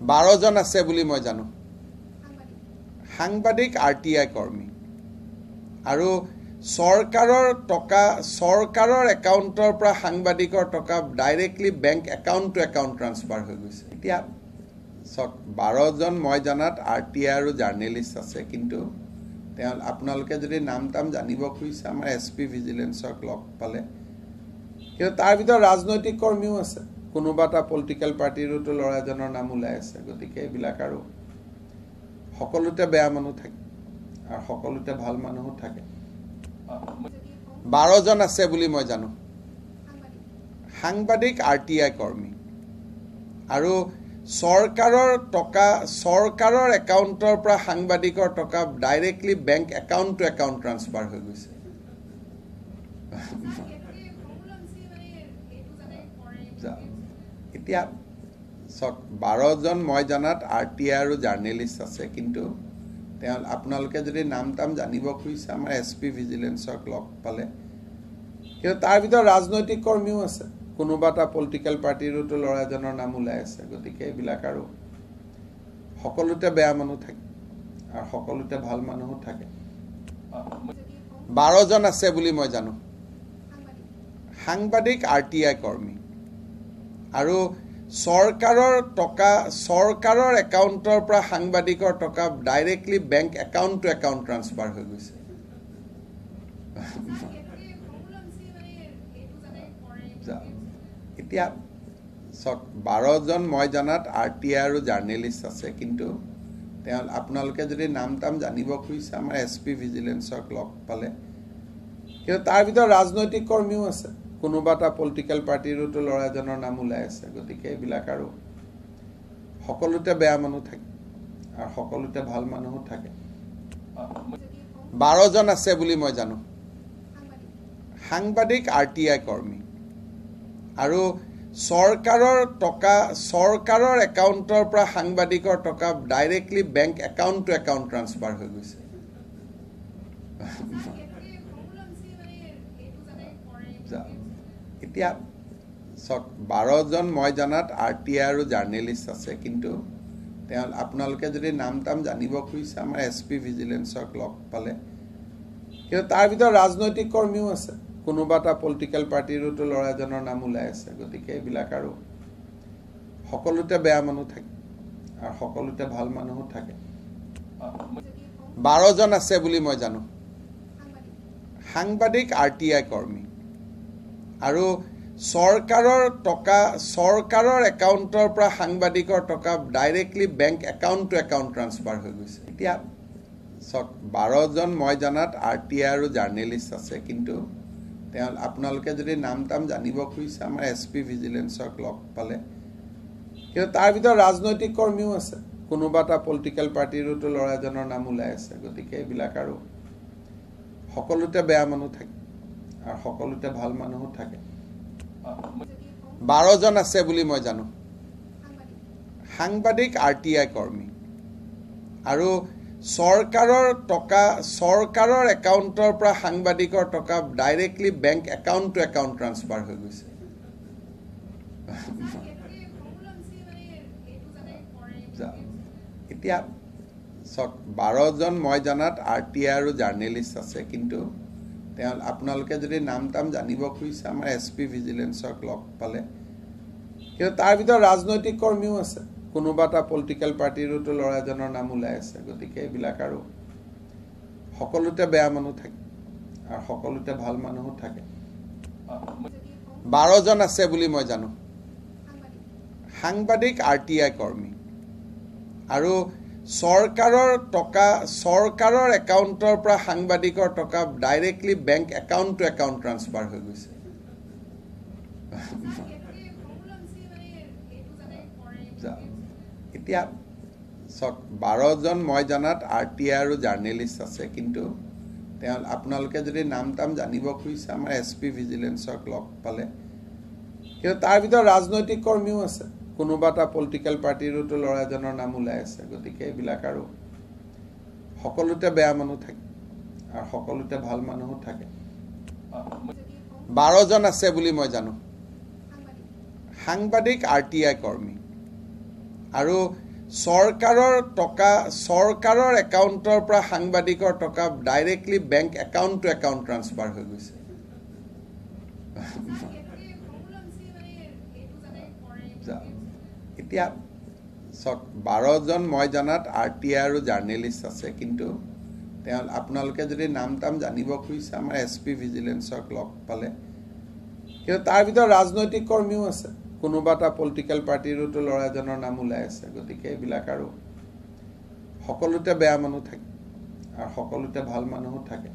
বাৰজন আছে বুলি মই জানো। সাংবাদিক আৰ টি আই কৰ্মী। আৰু চৰকাৰৰ টকা চৰকাৰৰ একাউণ্টৰ পৰা সাংবাদিকৰ টকা directly bank account to account transfer হৈ গৈছে। এতিয়া চাওক বাৰজন মই জনাত আৰ টি আই আৰু জাৰ্নেলিষ্ট আছে কিন্তু তেওঁ আপোনালোকে যদি নাম তাম জানিব খুজিছে আমাৰ এছ পি ভিজিলেঞ্চক লগ পালে। কিন্তু তাৰ ভিতৰত ৰাজনৈতিক কৰ্মীও আছে। কোনোবা এটা পলিটিকেল পাৰ্টিৰোতো ল'ৰা এজনৰ নাম ওলাই আছে গতিকে এইবিলাক আৰু সকলোতে বেয়া মানুহ থাকে আৰু সকলোতে ভাল মানুহো থাকে। বাৰজন আছে বুলি মই জানো। সাংবাদিক আৰ টি আই কৰ্মী। আৰু চৰকাৰৰ টকা চৰকাৰৰ একাউণ্টৰ পৰা সাংবাদিকৰ টকা directly bank account to account transfer হৈ গৈছে। এতিয়া চাওক বাৰজন মই জনাত আৰ টি আই আৰু জাৰ্নেলিষ্ট আছে কিন্তু তেওঁ আপোনালোকে যদি নাম তাম জানিব খুজিছে আমাৰ এছ পি ভিজিলেঞ্চক লগ পালে। কিন্তু তাৰ ভিতৰত ৰাজনৈতিক কৰ্মীও আছে। কোনোবা এটা পলিটিকেল পাৰ্টিৰোতো ল'ৰা এজনৰ নাম ওলাই আছে গতিকে এইবিলাক আৰু সকলোতে বেয়া মানুহ থাকে আৰু সকলোতে ভাল মানুহো থাকে। বাৰজন আছে বুলি মই জানো। সাংবাদিক। আৰ টি আই কৰ্মী। আৰু চৰকাৰৰ টকা চৰকাৰৰ একাউণ্টৰ পৰা সাংবাদিকৰ টকা directly bank account to account transfer হৈ গৈছে। এতিয়া চাওক বাৰজন মই জনাত আৰ টি আই আৰু জাৰ্নেলিষ্ট আছে কিন্তু তেওঁ আপোনালোকে যদি নাম তাম জানিব খুজিছে আমাৰ এছ পি ভিজিলেঞ্চক লগ পালে। কিন্তু তাৰ ভিতৰত ৰাজনৈতিক কৰ্মীও আছে। কোনোবা এটা পলিটিকেল পাৰ্টিৰোতো ল'ৰা এজনৰ নাম ওলাই আছে গতিকে এইবিলাক আৰু সকলোতে বেয়া মানুহ থাকে আৰু সকলোতে ভাল মানুহো থাকে বাৰজন আছে বুলি মই জানো সাংবাদিক আৰ টি আই কৰ্মী আৰু চৰকাৰৰ টকা চৰকাৰৰ একাউণ্টৰ পৰা সাংবাদিকৰ টকা directly bank account to account transfer হৈ গৈছে এতিয়া চাওক বাৰজন মই জনাত আৰ টি আই আৰু জাৰ্নেলিষ্ট আছে কিন্তু তেওঁ আপোনালোকে যদি নাম তাম জানিব খুজিছে আমাৰ এছ পি ভিজিলেঞ্চক লগ পালে। কিন্তু তাৰ ভিতৰত ৰাজনৈতিক কৰ্মীও আছে। কোনোবা এটা পলিটিকেল পাৰ্টিৰোতো ল'ৰা এজনৰ নাম ওলাই আছে গতিকে এইবিলাক আৰু সকলোতে বেয়া মানুহ থাকে আৰু সকলোতে ভাল মানুহো থাকে। বাৰজন আছে বুলি মই জানো। সাংবাদিক। আৰ টি আই কৰ্মী। আৰু চৰকাৰৰ টকা চৰকাৰৰ একাউণ্টৰ পৰা সাংবাদিকৰ টকা directly bank account to account transfer হৈ গৈছে। এতিয়া চাওক বাৰজন মই জনাত আৰ টি আই আৰু জাৰ্নেলিষ্ট আছে কিন্তু তেওঁ আপোনালোকে যদি নাম তাম জানিব খুজিছে আমাৰ এছ পি ভিজিলেঞ্চক লগ পালে। কিন্তু তাৰ ভিতৰত ৰাজনৈতিক কৰ্মীও আছে। কোনোবা এটা পলিটিকেল পাৰ্টিৰোতো ল'ৰা এজনৰ নাম ওলাই আছে গতিকে এইবিলাক আৰু সকলোতে বেয়া মানুহ থাকে। আৰু সকলোতে ভাল মানুহো থাকে। বাৰজন আছে বুলি মই জানো। সাংবাদিক আৰ টি আই কৰ্মী। আৰু চৰকাৰৰ টকা চৰকাৰৰ একাউণ্টৰ পৰা সাংবাদিকৰ টকা directly bank account to account transfer হৈ গৈছে। এতিয়া চাওক বাৰজন মই জনাত আৰ টি আই আৰু জাৰ্নেলিষ্ট আছে কিন্তু তেওঁ আপোনালোকে যদি নাম তাম জানিব খুজিছে আমাৰ এছ পি ভিজিলেঞ্চক লগ পালে। কিন্তু তাৰ ভিতৰত ৰাজনৈতিক কৰ্মীও আছে। কোনোবা এটা পলিটিকেল পাৰ্টিৰোতো ল'ৰা এজনৰ নাম ওলাই আছে। গতিকে এইবিলাক আৰু সকলোতে বেয়া মানুহ থাকে আৰু সকলোতে ভাল মানুহো থাকে। বাৰজন আছে বুলি মই জানো। সাংবাদিক। আৰ টি আই কৰ্মী। আৰু চৰকাৰৰ টকা চৰকাৰৰ একাউণ্টৰ পৰা সাংবাদিকৰ টকা directly bank account to account transfer হৈ গৈছে। এতিয়া চাওক বাৰজন মই জনাত আৰ টি আই আৰু জাৰ্নেলিষ্ট আছে কিন্তু তেওঁ আপোনালোকে যদি নাম তাম জানিব খুজিছে আমাৰ এছ পি ভিজিলেঞ্চক লগ পালে। কিন্তু তাৰ ভিতৰত ৰাজনৈতিক কৰ্মীও আছে। কোনোবা এটা পলিটিকেল পাৰ্টিৰোতো ল'ৰা এজনৰ নাম ওলাই আছে গতিকে এইবিলাক আৰু সকলোতে বেয়া মানুহ থাকে আৰু সকলোতে ভাল মানুহো থাকে। বাৰজন আছে বুলি মই জানো। সাংবাদিক আৰ টি আই কৰ্মী। আৰু চৰকাৰৰ টকা চৰকাৰৰ একাউণ্টৰ পৰা সাংবাদিকৰ টকা directly bank account to account transfer হৈ গৈছে। এতিয়া চাওক বাৰজন মই জনাত আৰ টি আই আৰু জাৰ্নেলিষ্ট আছে কিন্তু তেওঁ আপোনালোকে যদি নাম তাম জানিব খুজিছে আমাৰ এছ পি ভিজিলেঞ্চক লগ পালে। কিন্তু তাৰ ভিতৰত ৰাজনৈতিক কৰ্মীও আছে। কোনোবা এটা পলিটিকেল পাৰ্টিৰোতো ল'ৰা এজনৰ নাম ওলাই আছে গতিকে এইবিলাক আৰু সকলোতে বেয়া মানুহ থাকে আৰু সকলোতে ভাল মানুহো থাকে।